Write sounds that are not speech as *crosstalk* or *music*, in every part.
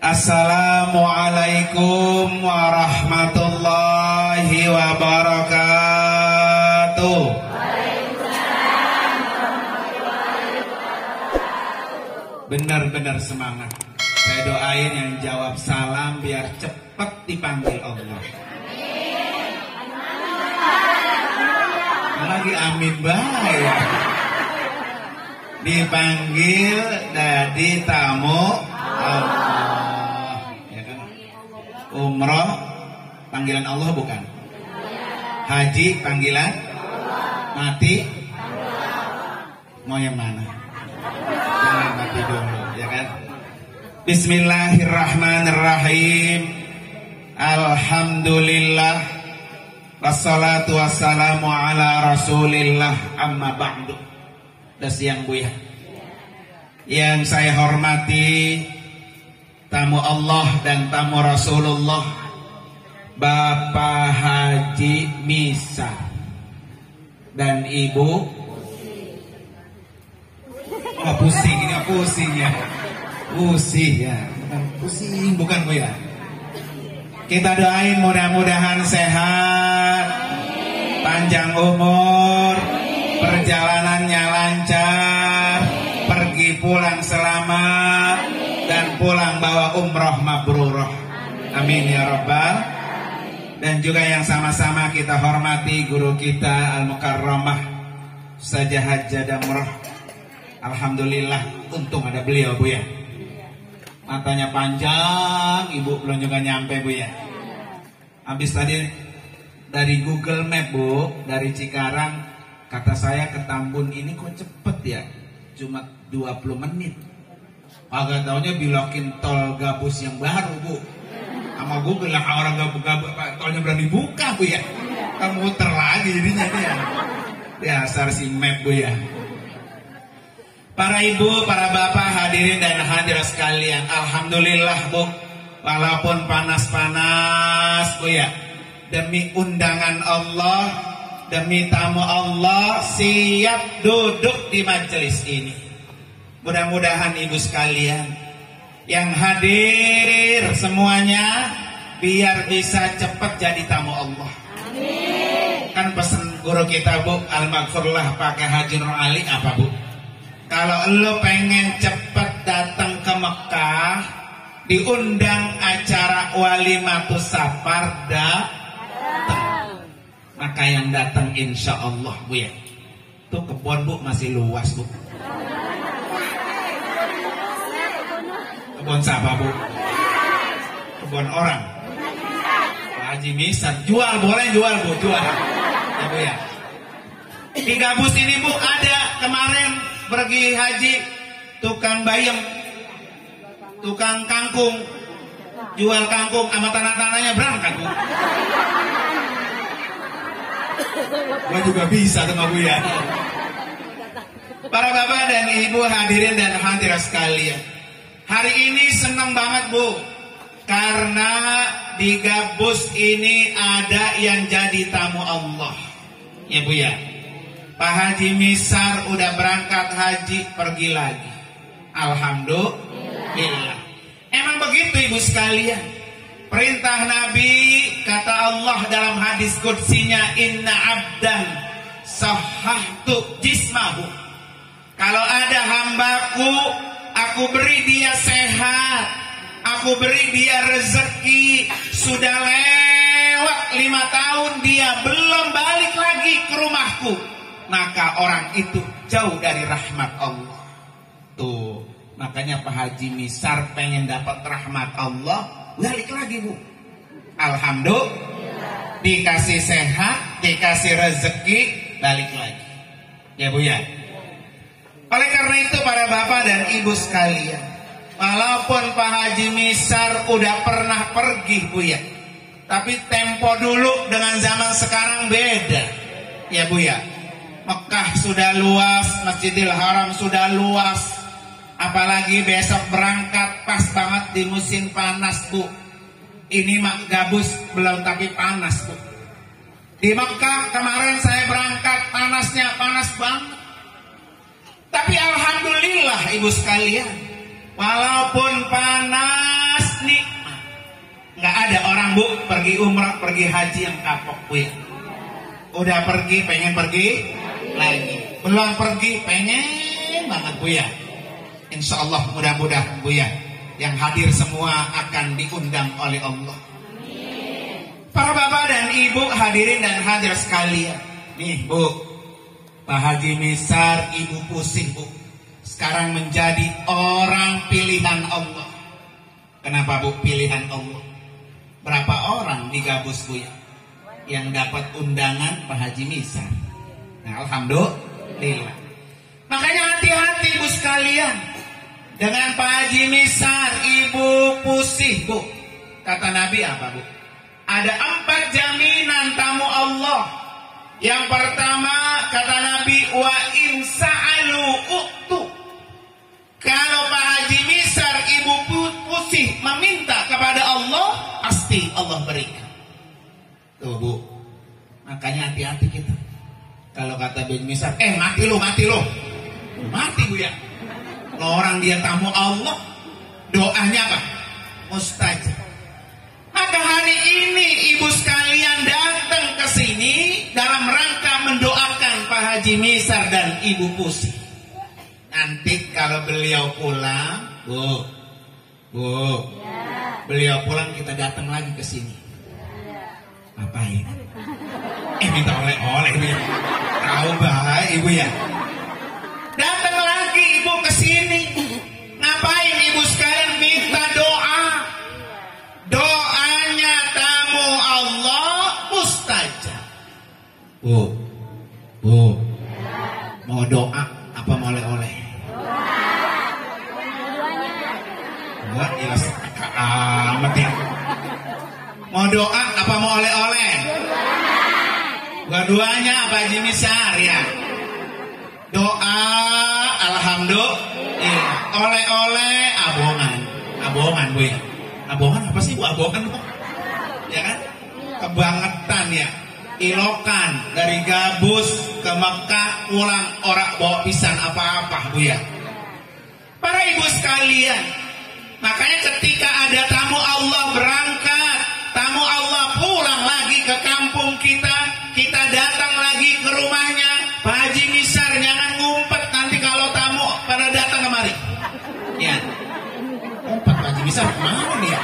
Assalamualaikum warahmatullahi wabarakatuh. Benar-benar semangat. Saya doain yang jawab salam biar cepat dipanggil Allah. Lagi amin baik. Dipanggil dari tamu Allah. Umroh panggilan Allah bukan? Haji panggilan? Mati? Mau yang mana? Jangan mati dulu, ya kan? Bismillahirrahmanirrahim. Alhamdulillah. Wassalatu wassalamu ala rasulillah amma ba'du. Udah siang Bu ya? Yang saya hormati tamu Allah dan tamu Rasulullah Bapak Haji Misa dan Ibu. Oh pusing, ini pusing ya. Pusing ya. Pusing bukan Bu ya. Kita doain mudah-mudahan sehat Panjang umur Perjalanannya lancar Pergi pulang selamat pulang bawa umroh mabrurah Amin. Ya Rabbal. Dan juga yang sama-sama kita hormati Guru kita Al-Mukarramah Saja Hajjah Damrah. Alhamdulillah Untung ada beliau Bu ya. Matanya panjang Ibu belum juga nyampe Bu ya. Habis tadi dari Google Map Bu Dari Cikarang Kata saya ke Tambun ini kok cepet ya? Cuma 20 menit Agak taunya bilokin tol gabus yang baru Bu. Sama Google lah orang gabus gabus Tolnya berani buka Bu ya. Kan muter lagi jadinya dia Ya. Asar si map Bu ya. Para ibu, para bapak hadirin dan hadirat sekalian. Alhamdulillah Bu. Walaupun panas-panas Bu ya. Demi undangan Allah Demi tamu Allah Siap duduk di majelis ini Mudah-mudahan ibu sekalian Yang hadir semuanya Biar bisa cepat jadi tamu Allah. Kan pesan guru kita Bu Al-Maghfurlah pakai Haji Nur Ali apa Bu? Kalau lo pengen cepet datang ke Mekah Diundang acara walimatus safar datang Maka yang datang insya Allah Bu ya. Tuh kebun Bu masih luas Bu Kebun siapa Bu? Kebun orang. Pak Haji Misat Jual boleh jual Bu. Jual. Ya Bu ya. Di gabus ini Bu ada kemarin pergi haji tukang bayam tukang kangkung jual kangkung sama tanah-tanahnya berangkat bu. Gua juga bisa tuh bu ya. Para bapak dan ibu hadirin dan hadirat sekalian hari ini senang banget bu karena di gabus ini ada yang jadi tamu Allah ya bu ya Pak Haji Misar udah berangkat haji pergi lagi. Alhamdulillah. Emang begitu ibu sekalian. Perintah Nabi kata Allah dalam hadis qudsinya inna abdan sahahtu jismahu. Kalau ada hambaku, aku beri dia sehat, aku beri dia rezeki, sudah lewat lima tahun dia belum balik lagi ke rumahku maka orang itu jauh dari rahmat Allah. Tuh, makanya Pak Haji Misar pengen dapat rahmat Allah, balik lagi Bu. Alhamdulillah. Dikasih sehat, dikasih rezeki, balik lagi. Ya Bu ya. Oleh karena itu para bapak dan ibu sekalian, walaupun Pak Haji Misar udah pernah pergi Bu ya, tapi tempo dulu dengan zaman sekarang beda. Ya Bu ya. Mekah sudah luas, Masjidil Haram sudah luas. Apalagi besok berangkat pas banget di musim panas, Bu. Ini mak gabus belum tapi panas, Bu. Di Mekah kemarin saya berangkat panasnya panas banget. Tapi alhamdulillah Ibu sekalian, walaupun panas bu pergi umrah pergi haji yang kapok bu ya. Udah pergi pengen pergi lagi. Belum pergi pengen banget bu ya. Insya Allah mudah-mudahan bu ya yang hadir semua akan diundang oleh Allah. Para bapak dan ibu hadirin dan hadir sekalian. Nih bu Pak Haji Misar ibu pusing bu sekarang menjadi orang pilihan Allah kenapa bu pilihan Allah berapa orang di Gabus bu ya yang dapat undangan Pak Haji Misar nah Alhamdulillah makanya hati-hati bu sekalian dengan Pak Haji Misar, Ibu Pusih, Bu. Kata Nabi apa, Bu? Ada empat jaminan tamu Allah. Yang pertama, kata Nabi, wa insa'alu uktu. Kalau Pak Haji Misar, Ibu Pusih meminta kepada Allah, pasti Allah berikan. Tuh, Bu. Makanya hati-hati kita. Kalau kata Haji Misar, eh mati lo, mati lo. Mati, Bu ya orang dia tamu Allah doanya apa mustajab maka hari ini ibu sekalian datang Haji Misar dan Ibu Pusi nanti kalau beliau pulang bu bu beliau pulang kita datang lagi ke sini ngapain eh minta oleh-oleh ibu ya tahu bah ibu ya datang lagi ibu ke sini. Ngapain ibu sekalian minta doa? Doanya tamu Allah mustajab. Bu, bu, mau doa apa mau oleh-oleh? Enggak, jelas amat ya. Mau doa apa mau oleh-oleh? Dua-duanya apa jenis ya? doa alhamdulillah. Oleh-oleh abongan abongan ya? Abongan apa sih bu? Abongan bu ya kan? Kebangetan ya ilokan dari gabus ke Mekah pulang orang bawa pisang apa-apa bu ya para ibu sekalian makanya ketika ada tamu Allah berangkat tamu Allah pulang lagi ke kampung kita kita datang lagi ke rumahnya Pak Haji Misar jangan ngumpet nanti kalau tamu pada datang kemari. Ya. Ngumpet Pak Haji Misar ke mana nih ya?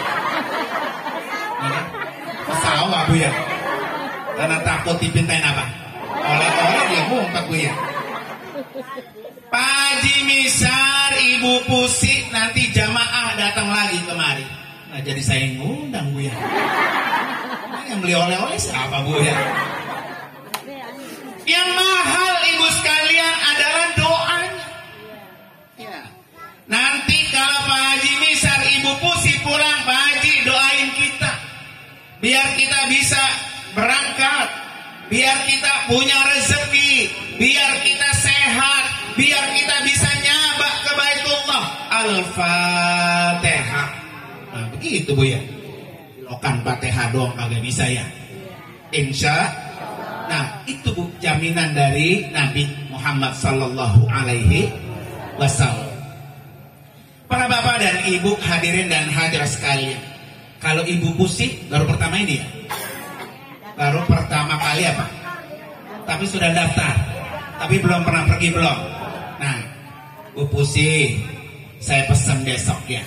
ya. Sawah bu ya. Karena takut dipintain apa? Oleh-oleh dia ngumpet bu ya. Pak Misar, Ibu Pusi nanti jamaah datang lagi kemari. Nah jadi saya ngundang bu ya. Nah, yang beli oleh-oleh siapa bu ya? Yang mahal ibu sekalian adalah doanya. Ya. Nanti kalau Pak Haji Misar ibu Pusi pulang Pak Haji doain kita. Biar kita bisa berangkat. Biar kita punya rezeki. Biar kita sehat. Biar kita bisa nyabak ke Baitullah. Al-Fatihah. Nah begitu Bu ya. Lokan Fatihah doang kagak bisa ya. Insya Nah, itu bu jaminan dari Nabi Muhammad Sallallahu Alaihi Wasallam. Para bapak dan ibu hadirin dan hadirat sekalian. Kalau ibu pusing baru pertama ini ya, baru pertama kali apa? Tapi sudah daftar, tapi belum pernah pergi belum. Nah, bu pusing, saya pesan besok ya.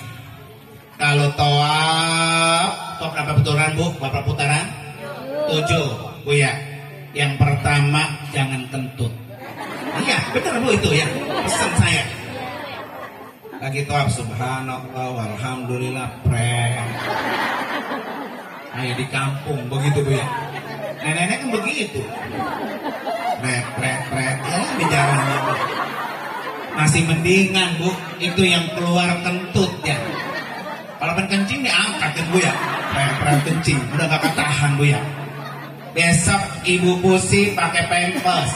Kalau toa, toa berapa putaran bu? Berapa putaran? Tujuh, bu ya yang pertama jangan kentut. Iya, benar Bu itu ya. Pesan saya. Lagi toab subhanallah walhamdulillah pre. Ayo di kampung begitu Bu ya. Nenek-nenek kan begitu. Pret, pret. Ya di jalannya Bu. Masih mendingan Bu, itu yang keluar kentut ya. Kalau kan kencing diangkat kan Bu ya. Pret, pret kencing, udah gak ketahan Bu ya besok ibu pusi pakai pempes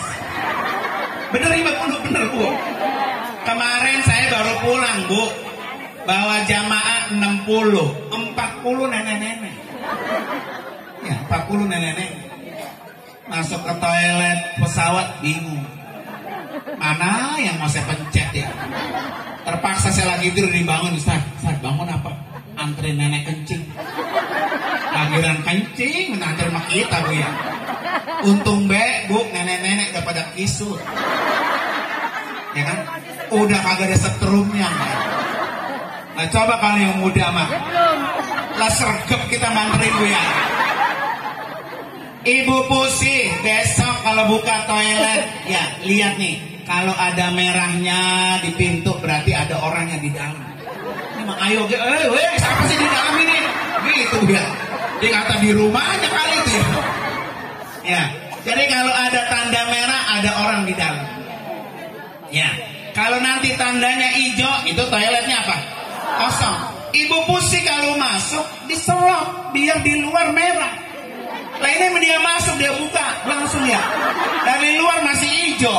bener ibu bener, bener bu kemarin saya baru pulang bu bawa jamaah 60 40 nenek-nenek ya 40 nenek-nenek masuk ke toilet pesawat bingung mana yang mau saya pencet ya terpaksa saya lagi tidur dibangun Ustaz, Ustaz bangun apa antri nenek kencing Agiran kencing menantar mak kita bu ya. Untung be bu nenek-nenek udah pada kisut. Ya kan? Udah kagak ada setrumnya. Nah coba kalau yang muda mah. Lah sergep kita nganterin bu ya. Ibu Pusi, besok kalau buka toilet, ya lihat nih, kalau ada merahnya di pintu berarti ada orang yang di dalam. Ini mah ayo, eh, weh, siapa sih di dalam ini? Gitu ya. Dia kata di rumahnya kali itu ya. Ya, jadi kalau ada tanda merah ada orang di dalam. Ya, kalau nanti tandanya hijau itu toiletnya apa? Kosong. Ibu Pusi kalau masuk diselop biar di luar merah. Lah ini dia masuk dia buka langsung ya. Dari luar masih hijau.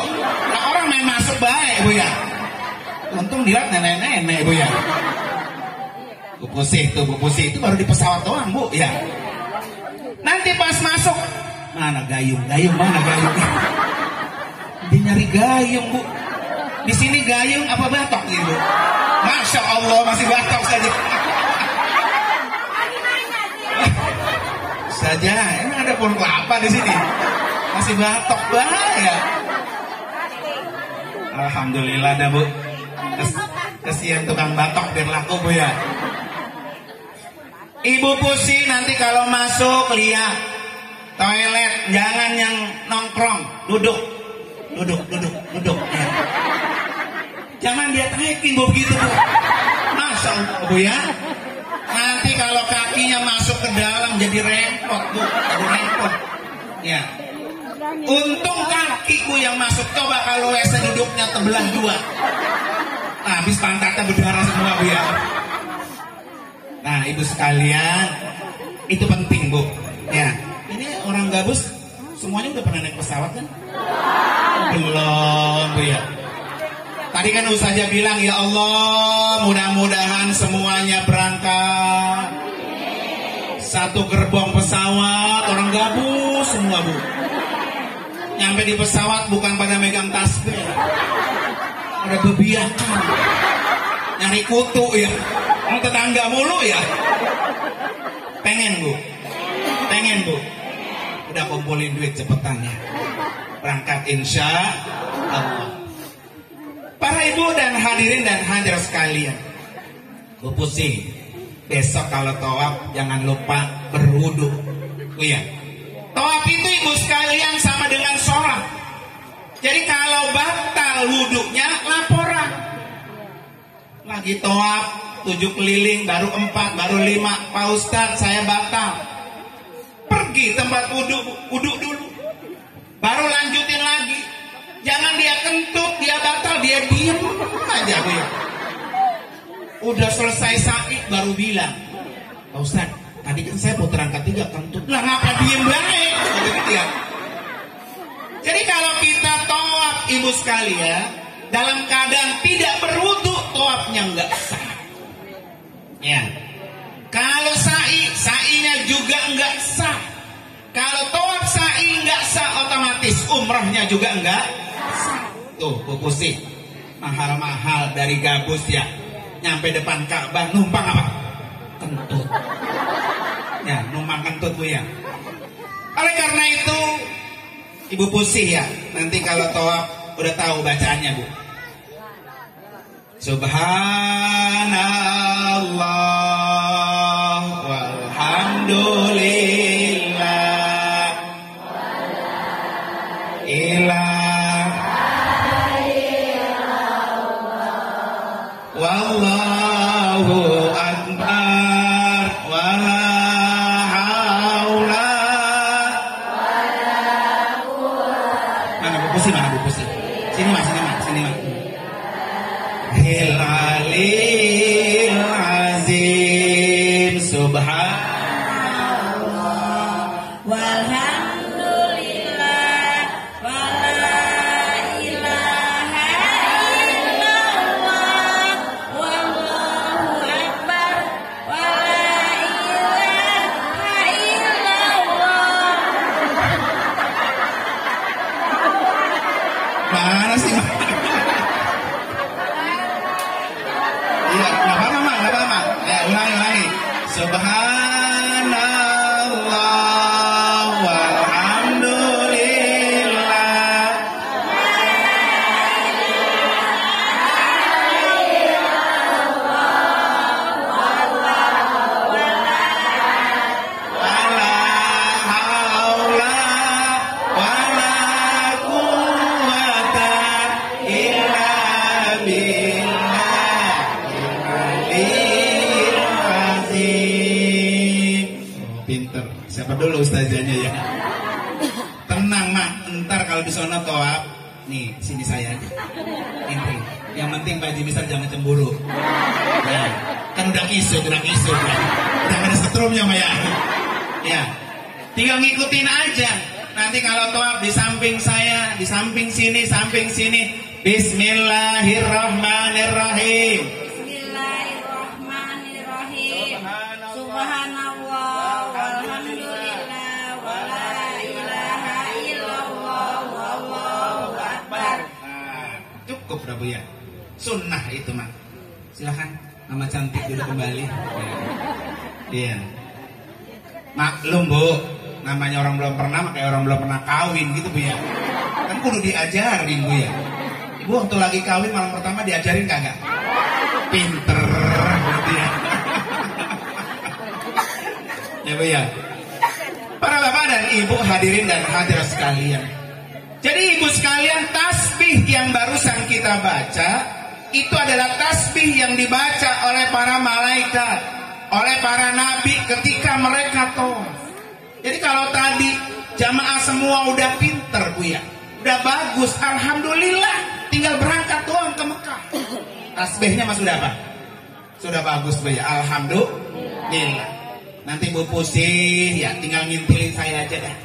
Nah, orang main masuk baik bu ya. Untung dilihat nenek-nenek bu ya. Bu pusing tuh bu pusing itu baru di pesawat doang bu ya. Nanti pas masuk mana gayung gayung mana gayung. Dia nyari gayung bu. Di sini gayung apa batok gitu. Masya Allah masih batok saja. saja. Emang ada pohon kelapa di sini? Masih batok bahaya. Alhamdulillah dah bu. Kes kesian tukang batok biar laku bu ya. Ibu Pusi nanti kalau masuk lihat toilet jangan yang nongkrong, duduk, duduk, duduk, duduk. Jangan dia taikin bu gitu bu. Allah bu ya. Nanti kalau kakinya masuk ke dalam jadi repot bu, jadi repot. Ya. Untung kakiku yang masuk coba kalau WC duduknya terbelah dua. Nah, habis pantatnya berdarah semua bu ya. Nah ibu sekalian itu penting bu. Ya. Ini orang gabus semuanya udah pernah naik pesawat kan? Belum bu ya. Tadi kan Ustazah bilang ya Allah mudah-mudahan semuanya berangkat. Satu gerbong pesawat orang gabus semua bu. Nyampe di pesawat bukan pada megang tasbih. Ada bebiakan nyari kutu ya. Mau tetangga mulu ya. Pengen bu. Pengen bu. Udah kumpulin duit cepetan ya. Berangkat insya Allah Para ibu dan hadirin dan hadir sekalian. Bu pusing. Besok kalau tawaf jangan lupa berwudu. Oh iya. Tawaf itu ibu sekalian sama dengan sholat. Jadi kalau batal wudhunya laporan. Lagi tawaf tujuh keliling baru empat baru lima Pak Ustadz saya batal. Pergi tempat wudhu wudhu dulu. Baru lanjutin lagi Jangan dia kentut, dia batal, dia diem aja gue. Udah selesai sakit baru bilang, Pak Ustaz, tadi kan saya putaran ketiga kentut. Lah ngapa diem baik? Ya. Jadi kalau kita toab ibu sekalian, dalam keadaan tidak berwudu, toabnya nggak sah. Ya. Kalau sa'i, sa'inya juga nggak sah. Kalau toab sa'i nggak sah otomatis umrahnya juga nggak Tuh, pupusi. Mahal-mahal dari gabus ya. Nyampe depan Ka'bah numpang apa? Kentut. Ya, numpang kentut bu ya. Oleh karena itu, Ibu Pusi ya, nanti kalau toab udah tahu bacaannya bu. Subhanallah Mana sih? Ngikutin aja nanti kalau toab di samping saya di samping sini samping sini Bismillahirrahmanirrahim Bismillahirrahmanirrahim. Subhanallah walhamdulillah wala ilaha illallah wallahu akbar. Nah, cukup dah Bu ya. Sunnah itu mah. Silahkan nama cantik duduk kembali. Iya. Maklum Bu, namanya orang belum pernah kayak orang belum pernah kawin gitu Bu ya. Kan kudu diajarin Bu ya. Ibu waktu lagi kawin malam pertama diajarin kagak? Pinter gitu ya. ya Bu ya. Para bapak dan ibu hadirin dan hadirat sekalian. Jadi ibu sekalian tasbih yang barusan kita baca itu adalah tasbih yang dibaca oleh para malaikat, oleh para nabi ketika mereka tawaf. Semua udah pinter bu ya, udah bagus, alhamdulillah, tinggal berangkat doang ke Mekah. Tasbihnya mas sudah apa? Sudah bagus bu ya, alhamdulillah. Nanti bu pusing ya, tinggal ngintilin saya aja dah,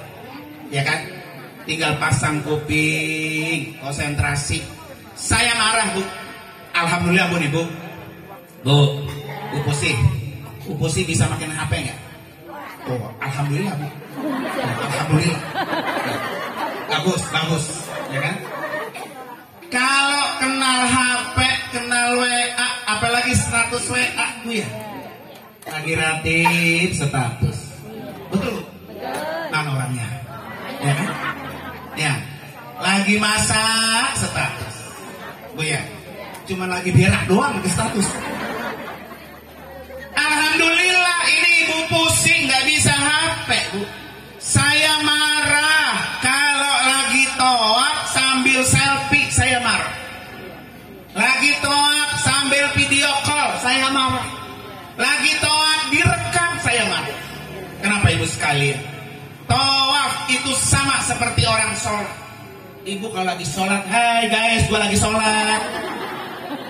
ya kan? tinggal pasang kuping, konsentrasi. Saya marah bu, alhamdulillah bu nih bu, bu, bu Pusi, bu Pusi bisa makin HP nggak? Oh, alhamdulillah bu, alhamdulillah, bagus, bagus, ya kan? Kalau kenal HP, kenal WA, apalagi status WA bu ya, lagi ratif status, betul? Mana orangnya? Ya kan? Ya, lagi masak status. Bu ya, cuma lagi berak doang ke status. Alhamdulillah ini ibu pusing nggak bisa HP sekalian? Tawaf itu sama seperti orang sholat. Ibu kalau lagi sholat, hai guys, gua lagi sholat.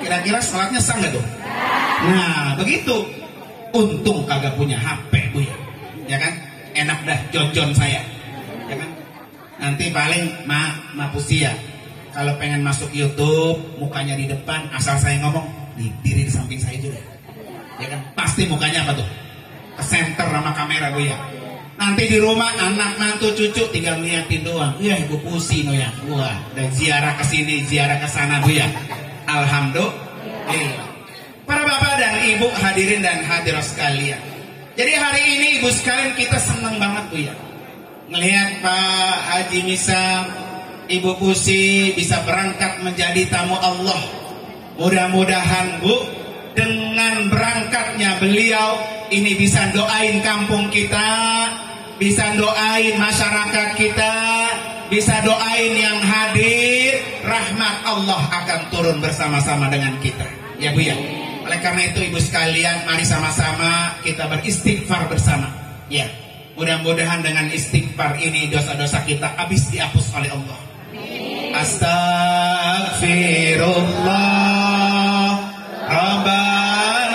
Kira-kira sholatnya nggak tuh? Nah, begitu. Untung kagak punya HP, Bu ya. Ya kan? Enak dah jonjon saya. Ya kan? Nanti paling ma, ma ya. Kalau pengen masuk YouTube, mukanya di depan, asal saya ngomong, di diri di samping saya juga. Ya kan? Pasti mukanya apa tuh? Ke center sama kamera, Bu ya. Nanti di rumah anak mantu cucu tinggal ngeliatin doang. Iya ibu pusi no ya. Wah, dan ziarah ke sini, ziarah ke sana bu ya. Alhamdulillah. Para bapak dan ibu hadirin dan hadirat sekalian. Jadi hari ini ibu sekalian kita senang banget bu ya. Melihat Pak Haji Misa, Ibu Pusi bisa berangkat menjadi tamu Allah. Mudah-mudahan bu dengan berangkatnya beliau ini bisa doain kampung kita, bisa doain masyarakat kita, bisa doain yang hadir, rahmat Allah akan turun bersama-sama dengan kita. Ya Bu ya. Oleh karena itu Ibu sekalian, mari sama-sama kita beristighfar bersama. Ya. Mudah-mudahan dengan istighfar ini dosa-dosa kita habis dihapus oleh Allah. Astagfirullah Rabbal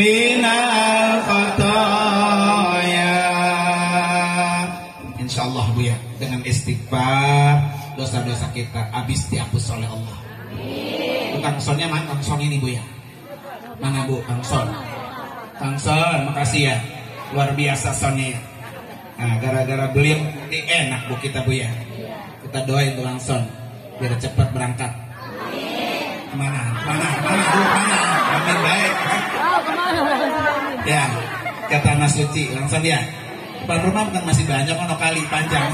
minal khotoya Insya Allah Bu ya dengan istighfar dosa-dosa kita habis dihapus oleh Allah. Kang Sonnya mana? Kang Son ini Bu ya? Mana Bu? Kang Son Kang Son makasih ya. Luar biasa Sonnya ya. Nah, gara-gara beliau ini enak Bu kita Bu ya. Kita doain tuh Kang Son biar cepat berangkat ke mana? Mana mana Bu mana amin baik. Ya ke tanah suci langsung ya depan rumah kan masih banyak kan kali panjang.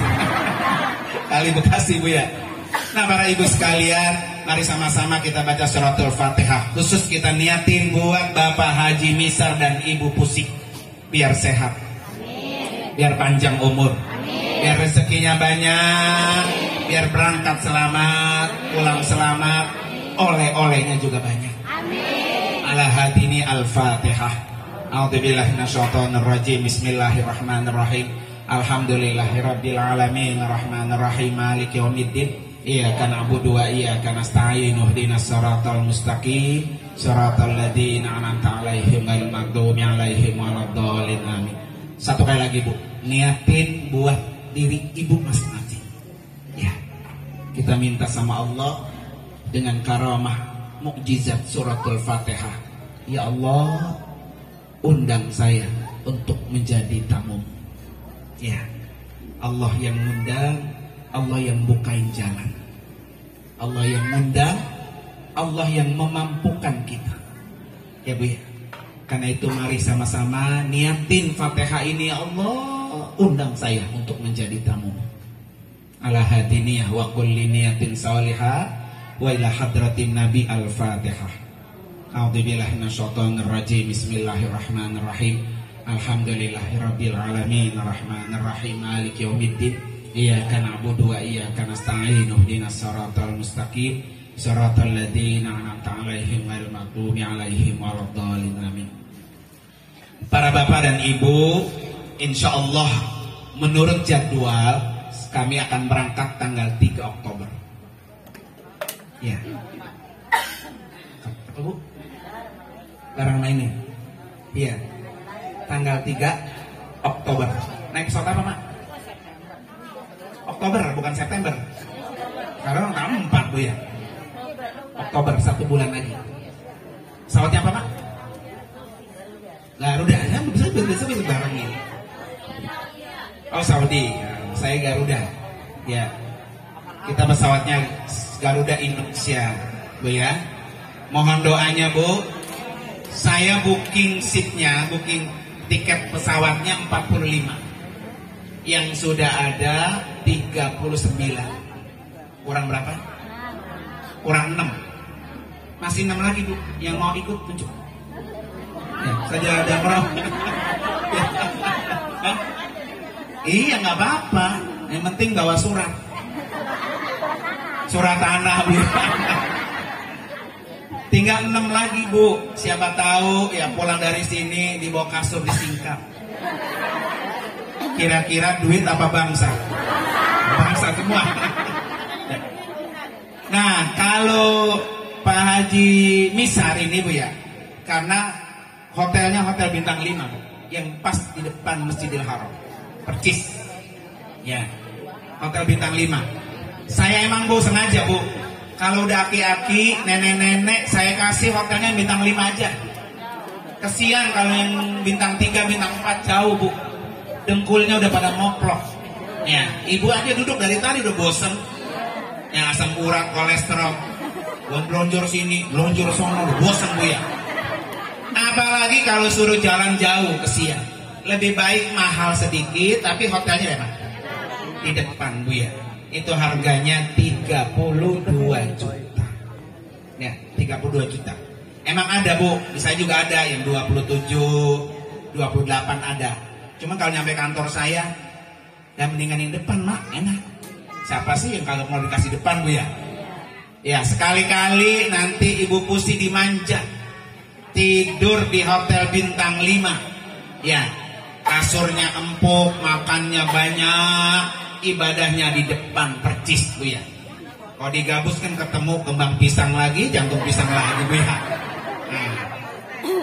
Kali Bekasi bu ya. Nah para ibu sekalian mari sama-sama kita baca suratul fatihah khusus kita niatin buat bapak haji misar dan ibu pusik. Biar sehat. Biar panjang umur. Biar rezekinya banyak. Biar berangkat selamat pulang selamat oleh-olehnya juga banyak ala hadini al-fatihah A'udzubillahi minasyaitonir rajim. Bismillahirrahmanirrahim. Alhamdulillahirabbil alamin arrahmanir rahim maliki yaumiddin. Iyyaka na'budu wa iyyaka nasta'in. Ihdinas siratal mustaqim. Siratal ladzina an'amta 'alaihim ghairil maghdubi 'alaihim waladdallin. Amin. Satu kali lagi, Bu. Niatin buat diri ibu masing-masing. Ya. Kita minta sama Allah dengan karamah mukjizat suratul Fatihah. Ya Allah, undang saya untuk menjadi tamu. Ya, Allah yang undang, Allah yang bukain jalan. Allah yang undang, Allah yang memampukan kita. Ya Bu ya. Karena itu mari sama-sama niatin Fatihah ini ya Allah undang saya untuk menjadi tamu. Ala hadiniyah wa kulli niyatin salihah wa ila hadratin nabi al-fatihah. A'udzubillahi minasyaitonir rajim. Bismillahirrahmanirrahim. Alhamdulillahirabbil alamin arrahmanir rahim maliki yaumiddin. Iyyaka na'budu wa iyyaka nasta'in. Ihdinas siratal mustaqim. Siratal ladzina an'amta 'alaihim ghairil maghdubi 'alaihim waladdallin. Amin. Para bapak dan ibu, insya Allah menurut jadwal kami akan berangkat tanggal 3 Oktober. Ya. Apa Bu? Larang mainnya. Iya. Tanggal 3 Oktober. Naik pesawat apa, Mak? Oktober, bukan September. Sekarang tanggal 4, Bu ya. Oktober, satu bulan lagi. Pesawatnya apa, Mak? Garuda, ya bisa bisa bisa bareng ini. Oh Saudi, ya, saya Garuda. Ya, kita pesawatnya Garuda Indonesia, Bu ya. Mohon doanya Bu. Saya booking seatnya, booking tiket pesawatnya 45. Yang sudah ada 39. Kurang berapa? Kurang 6. Masih 6 lagi Bu yang mau ikut tunjuk. Ya, saja ada orang. *laughs* iya nggak apa-apa. Yang penting bawa surat. Surat tanah Bu. Tinggal enam lagi Bu. Siapa tahu ya pulang dari sini dibawa kasur disingkap. Kira-kira duit apa bangsa? Bangsa semua. Nah, kalau Pak Haji Misar ini Bu ya, karena hotelnya hotel bintang 5 Bu, yang pas di depan Masjidil Haram. Percis. Ya. Hotel bintang 5. Saya emang Bu sengaja Bu, kalau udah aki-aki, nenek-nenek, saya kasih hotelnya bintang 5 aja. Kesian kalau yang bintang 3, bintang 4 jauh Bu. Dengkulnya udah pada moplok. Ya, ibu aja duduk dari tadi udah bosen. Ya, asam urat, kolesterol. Lonjor sini, lonjor sono, bosen Bu ya. Apalagi kalau suruh jalan jauh, kesian. Lebih baik mahal sedikit, tapi hotelnya enak. Di depan Bu ya. Itu harganya 32 juta. Ya, 32 juta. Emang ada Bu, saya juga ada yang 27, 28 ada. Cuma kalau nyampe kantor saya, ya mendingan yang depan mak, enak. Siapa sih yang kalau mau dikasih depan Bu ya? Ya, sekali-kali nanti Ibu Pusi dimanja. Tidur di hotel bintang 5. Ya, kasurnya empuk, makannya banyak, ibadahnya di depan percis Bu ya. Kalau digabus kan ketemu kembang pisang lagi, jantung pisang lagi Bu ya. Nah,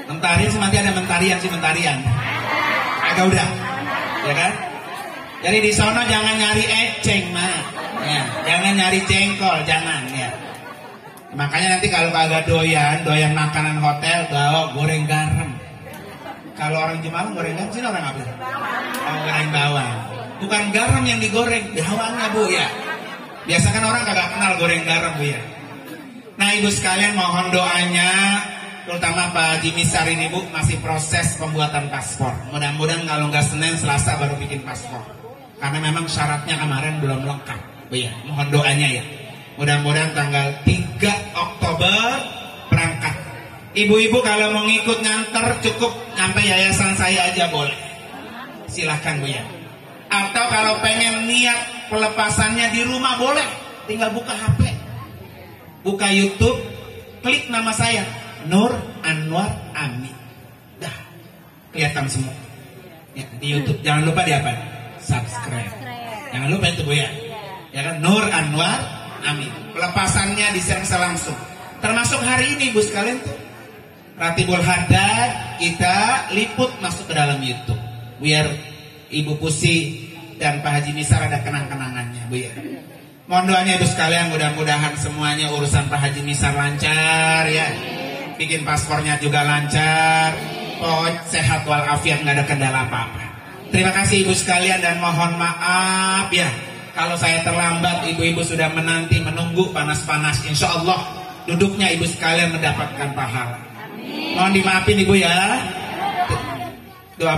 Mentarian sih nanti ada mentarian sih mentarian. Agak udah, ya kan? Jadi di sana jangan nyari eceng mah, ya. Jangan nyari jengkol, jangan ya. Makanya nanti kalau kagak doyan, doyan makanan hotel, bawa goreng garam. Kalau orang Jemaah goreng garam, sini orang apa? Oh, goreng bawang. Bukan garam yang digoreng, bawangnya bu ya. Biasa kan orang kagak kenal goreng garam bu ya. Nah ibu sekalian mohon doanya terutama Pak Haji Misar ini Bu masih proses pembuatan paspor. Mudah-mudahan kalau nggak Senin Selasa baru bikin paspor. Karena memang syaratnya kemarin belum lengkap. Bu ya, mohon doanya ya. Mudah-mudahan tanggal 3 Oktober berangkat. Ibu-ibu kalau mau ngikut nganter cukup sampai yayasan saya aja boleh. Silahkan Bu ya. Atau kalau pengen niat pelepasannya di rumah boleh. Tinggal buka HP. Buka YouTube, klik nama saya Nur Anwar Amin. Dah, kelihatan semua. Ya, di YouTube jangan lupa di apa? Subscribe. Jangan lupa itu Bu ya. Ya kan Nur Anwar Amin. Pelepasannya di Serangsa langsung. Termasuk hari ini Bu sekalian tuh. Ratibul Haddad kita liput masuk ke dalam YouTube. Biar Ibu Pusi dan Pak Haji Misar ada kenang-kenangannya Bu ya. Mohon doanya Ibu sekalian mudah-mudahan semuanya urusan Pak Haji Misar lancar ya bikin paspornya juga lancar, oh, sehat walafiat nggak ada kendala apa-apa. Terima kasih ibu sekalian dan mohon maaf ya kalau saya terlambat ibu-ibu sudah menanti menunggu panas-panas insya Allah duduknya ibu sekalian mendapatkan pahala. Mohon dimaafin ibu ya. Doa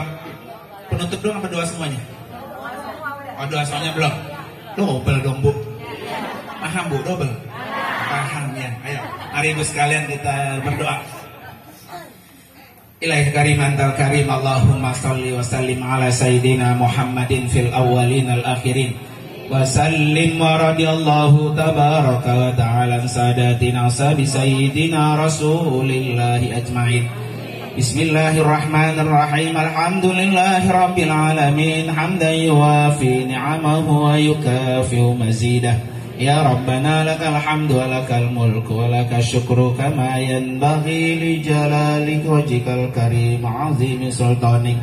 penutup dong apa doa semuanya? Doa semuanya belum? Double dong bu. Paham bu double? Paham ya. Ayo. Mari ibu sekalian kita berdoa. Ilahi karim antal karim Allahumma salli wa sallim ala sayyidina Muhammadin fil awwalin al akhirin wa sallim wa radiyallahu tabaraka wa ta'ala sadatina sabi بسم الله الرحمن الرحيم الحمد لله رب العالمين حمدا يوافي نعمه ويكافئ مزيده يا ربنا لك الحمد ولك الملك ولك الشكر كما ينبغي لجلالك وجهك الكريم عظيم سلطانك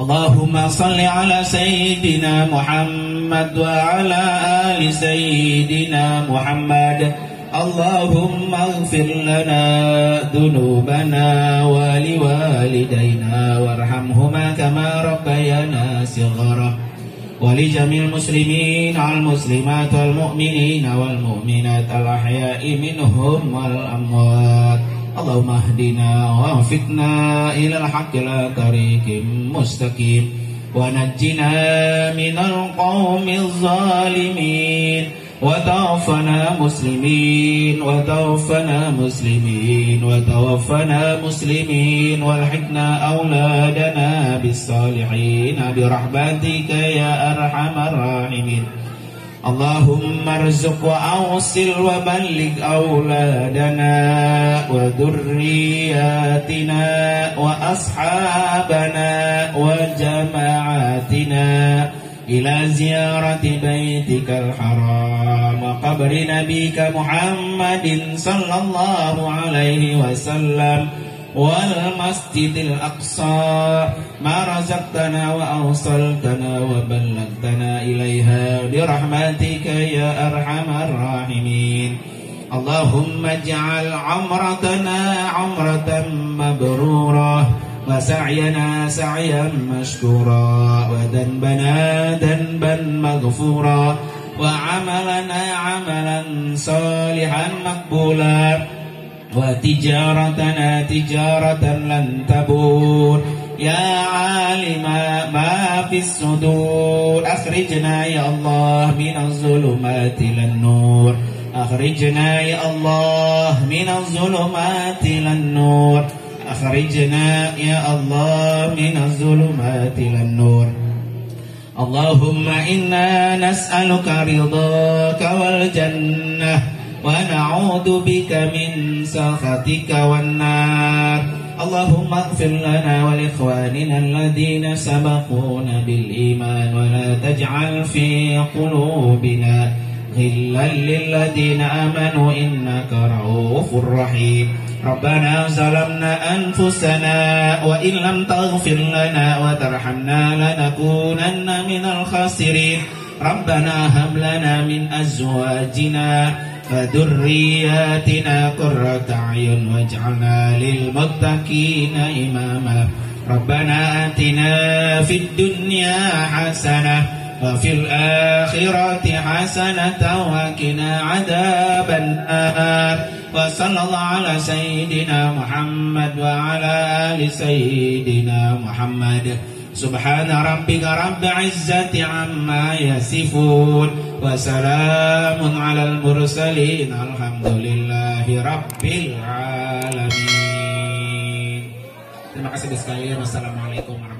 اللهم صل على سيدنا محمد وعلى ال سيدنا محمد اللهم اغفر لنا ذنوبنا ولوالدينا وارحمهما كما ربيانا صغرا ولجميع المسلمين والمسلمات والمؤمنين والمؤمنات الأحياء منهم والأموات. اللهم اهدنا ووفقنا إلى الحق لا طريق مستقيم. ونجنا من القوم الظالمين. وتوفنا مسلمين وتوفنا مسلمين وتوفنا مسلمين والحقنا أولادنا بالصالحين برحمتك يا أرحم الراحمين. اللهم ارزق وأوصل وبلغ أولادنا وذرياتنا وأصحابنا وجماعاتنا إلى زيارة بيتك الحرام. وقبر نبيك محمد صلى الله عليه وسلم والمسجد الأقصى. ما رزقتنا وأوصلتنا وبلغتنا إليها برحمتك يا أرحم الراحمين. اللهم اجعل عمرتنا عمرة مبرورة. وسعينا سعيا مشكورا وذنبنا ذنبا مغفورا وعملنا عملا صالحا مقبولا وتجارتنا تجارة لن تبور يا عالم ما في الصدور أخرجنا يا الله من الظلمات إلى النور أخرجنا يا الله من الظلمات إلى النور أخرجنا يا الله من الظلمات إلى النور. اللهم إنا نسألك رضاك والجنة ونعوذ بك من سخطك والنار. اللهم اغفر لنا ولإخواننا الذين سبقونا بالإيمان ولا تجعل في قلوبنا غلا للذين آمنوا إنك رؤوف رحيم. ربنا ظلمنا أنفسنا وإن لم تغفر لنا وترحمنا لنكونن من الخاسرين. ربنا هب لنا من أزواجنا وذرياتنا قرة أعين واجعلنا للمتقين إماما. ربنا آتنا في الدنيا حسنة وفي الآخرة حسنة وقنا عذاب النار. وصلى الله على سيدنا محمد وعلى آل سيدنا محمد سبحان ربك رب العزة عما يصفون وسلام على المرسلين الحمد لله رب العالمين Terima kasih sekalian. Wassalamualaikum warahmatullahi